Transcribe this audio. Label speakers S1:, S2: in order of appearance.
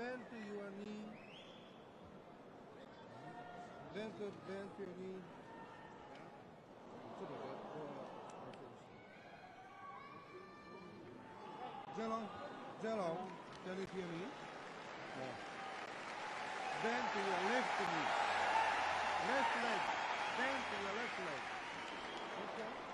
S1: bend to your knee. Bend to bend to your knee. Jello, Jello, Jelly to your knee. Yeah. Bend to your left knee. Left leg. Bend to your left leg. Okay.